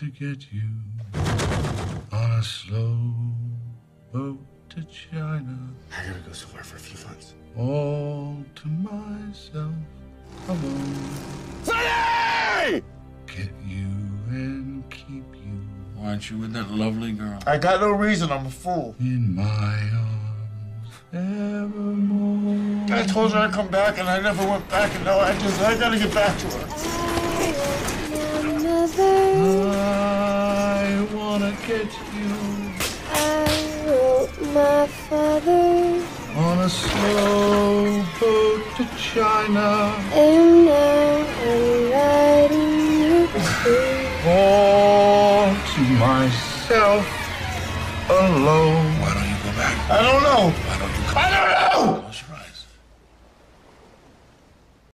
to get you on a slow boat to China. I gotta go somewhere for a few months. All to myself alone. Sonny! Get you and keep you Why aren't you with that lovely girl? I got no reason. I'm a fool. in my arms evermore. I told her I'd come back, and I never went back. And now I just I gotta get back to her. I wanna get you I wrote my father, on a slow boat to China. and now I'm writing you. All to myself alone. Why don't you go back? I don't know.